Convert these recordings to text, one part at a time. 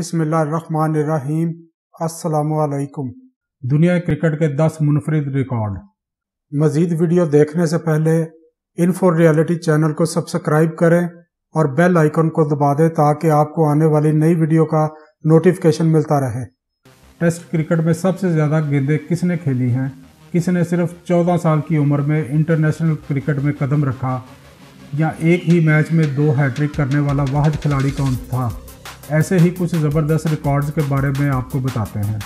बिस्मिल्लाहिर्रहमानिर्रहीम। अस्सलामुअलैकुम। दुनिया क्रिकेट के 10 मुनफरद रिकॉर्ड। मज़ीद वीडियो देखने से पहले इन्फो रियलिटी चैनल को सब्सक्राइब करें और बेल आइकन को दबा दें ताकि आपको आने वाली नई वीडियो का नोटिफिकेशन मिलता रहे। टेस्ट क्रिकेट में सबसे ज़्यादा गेंदें किसने खेली हैं? किसने सिर्फ़ 14 साल की उम्र में इंटरनेशनल क्रिकेट में कदम रखा या एक ही मैच में दो हैट्रिक करने वाला वाहद खिलाड़ी कौन था? ऐसे ही कुछ ज़बरदस्त रिकॉर्ड्स के बारे में आपको बताते हैं।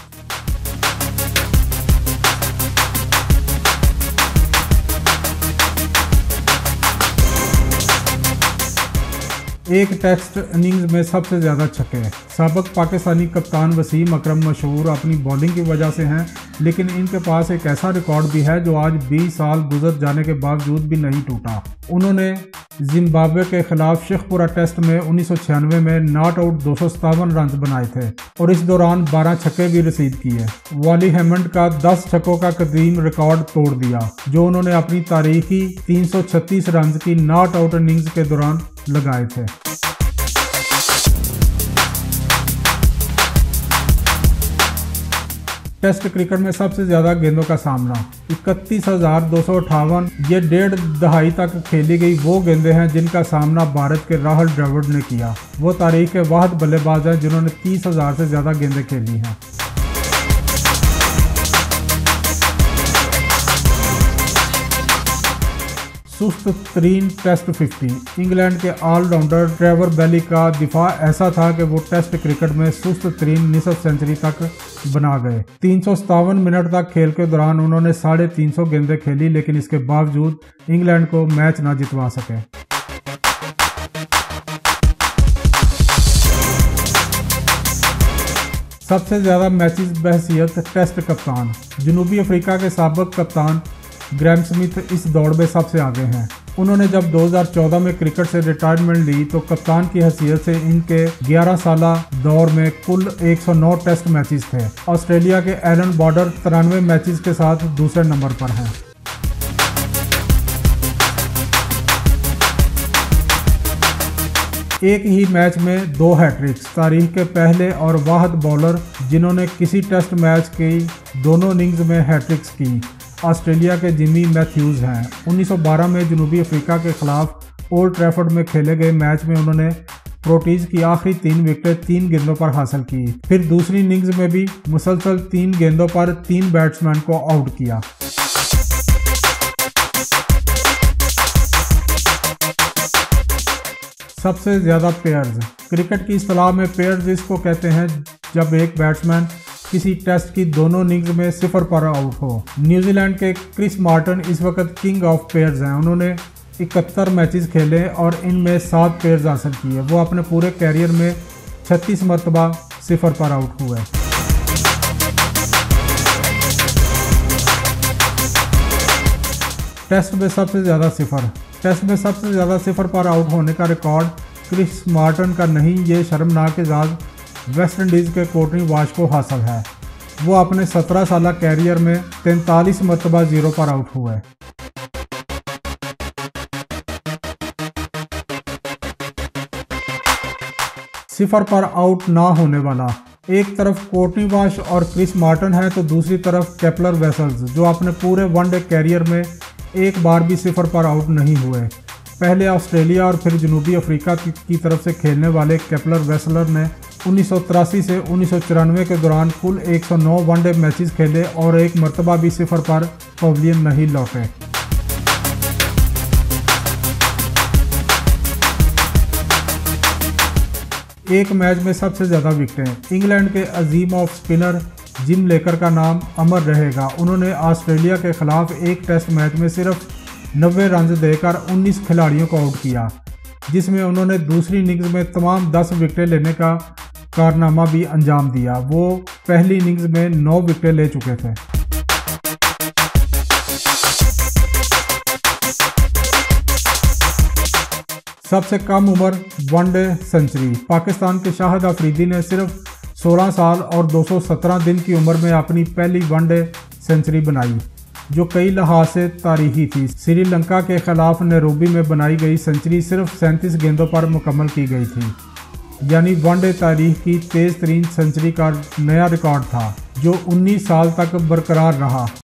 एक टेस्ट इनिंग्स में सबसे ज़्यादा छक्के। सबक पाकिस्तानी कप्तान वसीम अकरम मशहूर अपनी बॉलिंग की वजह से हैं, लेकिन इनके पास एक ऐसा रिकॉर्ड भी है जो आज 20 साल गुजर जाने के बावजूद भी नहीं टूटा। उन्होंने जिम्बाब्वे के खिलाफ शेखपुरा टेस्ट में उन्नीस में नॉट आउट दो रन बनाए थे, और इस दौरान 12 छक्के भी रसीद किए। वाली हेमंड का 10 छक्कों का कदीम रिकॉर्ड तोड़ दिया, जो उन्होंने अपनी तारीखी 336 रन की नॉट आउट इनिंग्स के दौरान लगाए थे। टेस्ट क्रिकेट में सबसे ज़्यादा गेंदों का सामना। इकतीस हज़ार दो सौ अठावन ये डेढ़ दहाई तक खेली गई वो गेंदें हैं जिनका सामना भारत के राहुल द्रविड़ ने किया। वो तारीख के वाहद बल्लेबाज हैं जिन्होंने तीस हज़ार से ज़्यादा गेंदें खेली हैं। सुस्त तरीन टेस्ट 50 इंग्लैंड के ऑलराउंडर ट्रेवर बैली का दिफा ऐसा था कि वो टेस्ट क्रिकेट में सुस्त तरीन निसफ सेंचुरी तक बना गए। तीन मिनट तक खेल के दौरान उन्होंने साढ़े तीन सौ गेंदें खेली, लेकिन इसके बावजूद इंग्लैंड को मैच न जितवा सके। सबसे ज़्यादा मैचेस बहसीत टेस्ट कप्तान। जनूबी अफ्रीका के सबक कप्तान ग्रैम स्मिथ इस दौड़ में सबसे आगे हैं। उन्होंने जब 2014 में क्रिकेट से रिटायरमेंट ली तो कप्तान की हैसियत से इनके 11 साल दौर में कुल 109 टेस्ट मैचेस थे। ऑस्ट्रेलिया के एलन बॉर्डर तिरानवे मैचेस के साथ दूसरे नंबर पर हैं। एक ही मैच में दो हैट्रिक्स, तारीख के पहले और वाहद बॉलर, जिन्होंने किसी टेस्ट मैच की दोनों इनिंग्स में हैट्रिक्स की। ऑस्ट्रेलिया के जिमी मैथ्यूज हैं। 1912 में जनूबी अफ्रीका के खिलाफ ओल्ड ट्रैफर्ड में खेले गए मैच में उन्होंने प्रोटीज की आखिरी तीन विकेटें तीन गेंदों पर हासिल की। फिर दूसरी इनिंग्स में भी मुसलसल तीन गेंदों पर तीन बैट्समैन को आउट किया। सबसे ज़्यादा पेयर्स। क्रिकेट की सलाह में पेयर्स इसको कहते हैं जब एक बैट्समैन किसी टेस्ट की दोनों इनिंग्स में सिफर पर आउट हो। न्यूजीलैंड के क्रिस मार्टन इस वक्त किंग ऑफ़ पेयर्स हैं। उन्होंने इकहत्तर मैचेस खेले और इनमें सात पेयर्स हासिल किए। वो अपने पूरे कैरियर में छत्तीस मरतबा सिफर पर आउट हुए। टेस्ट में सबसे ज़्यादा सिफर। टेस्ट में सबसे ज़्यादा सिफर पर आउट होने का रिकॉर्ड क्रिस मार्टन का नहीं, ये शर्मनाक एजाज़ वेस्ट इंडीज़ के कोटनी वाश को हासिल है। वो अपने 17 साल कैरियर में तैंतालीस मरतबा ज़ीरो पर आउट हुए। सिफर पर आउट ना होने वाला। एक तरफ़ कोटनी वाश और क्रिस मार्टन है तो दूसरी तरफ़ कैपलर वेसल्स, जो अपने पूरे वनडे कैरियर में एक बार भी सिफर पर आउट नहीं हुए। पहले ऑस्ट्रेलिया और फिर जनूबी अफ्रीका की, तरफ़ से खेलने वाले कैपलर वेसलर ने उन्नीस सौ तिरासी से उन्नीस सौ चौरानवे के दौरान कुल 109 वनडे मैचेस खेले और एक मरतबा भी सिफर पर पवेलियन नहीं लौटे। एक मैच में सबसे ज़्यादा विकटें। इंग्लैंड के अजीम ऑफ़ स्पिनर जिम लेकर का नाम अमर रहेगा। उन्होंने ऑस्ट्रेलिया के खिलाफ एक टेस्ट मैच में सिर्फ़ नब्बे रन देकर 19 खिलाड़ियों को आउट किया, जिसमें उन्होंने दूसरी इनिंग्स में तमाम 10 विकेटें लेने का कारनामा भी अंजाम दिया। वो पहली इनिंग्स में नौ विकेट ले चुके थे। सबसे कम उम्र वनडे सेंचुरी। पाकिस्तान के शाहिद अफरीदी ने सिर्फ़ 16 साल और 217 दिन की उम्र में अपनी पहली वनडे सेंचुरी बनाई। जो कई लिहाज से तारीखी थी। श्रीलंका के खिलाफ नेरोबी में बनाई गई सेंचुरी सिर्फ़ सैंतीस गेंदों पर मुकम्मल की गई थी। यानी वनडे तारीख की तेज़ तरीन सेंचुरी का नया रिकॉर्ड था, जो 19 साल तक बरकरार रहा।